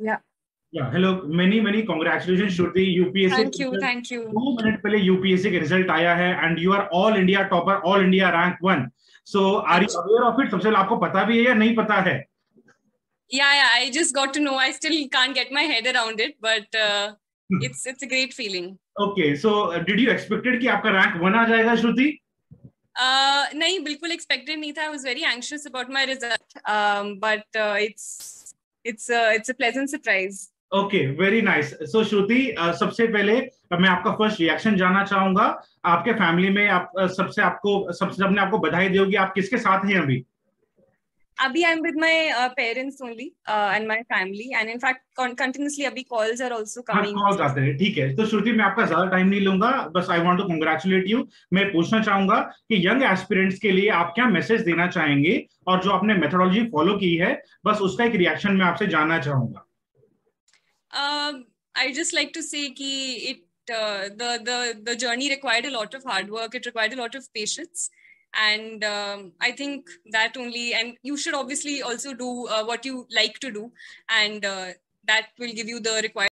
Yeah. Yeah. Hello. Many many congratulations, Shruti. UPSC. Thank you. Thank you. Two minute पहले UPSC के result आया है and you are all India topper, all India rank one. So are you aware of it? सबसे पहले आपको पता भी है या नहीं पता है? Yeah, yeah. I just got to know. I still can't get my head around it, but uh, it's it's a great feeling. Okay. So uh, did you expected कि आपका rank one आ जाएगा, Shruti? Uh, नहीं बिल्कुल expected नहीं था. Was very anxious about my result, um, but uh, it's a it's a pleasant. Okay very nice so Shruti सबसे पहले मैं आपका फ़र्स्ट रिएक्शन जानना चाहूँगा। आपके फैमिली में आप सबसे आपको सबसे सबने आपको बधाई दी होगी। आप किसके साथ हैं अभी? अभी I am with my parents only and my family and in fact continuously अभी calls are also coming calls आते हैं ठीक है। तो श्रुति मैं आपका ज़्यादा टाइम नहीं लूँगा बस I want to congratulate you मैं पूछना चाहूँगा कि यंग एस्पिरेंट्स के लिए आप क्या मैसेज देना चाहेंगे? और जो आपने मेथोडोलॉजी फॉलो की है बस उसका एक रिएक्शन मैं आपसे जानना चाहूँगा। I just like to say कि it the the the journey required a lot of hard work it required a lot of patience and um, I think that only. And you should obviously also do uh, what you like to do, and uh, that will give you the required.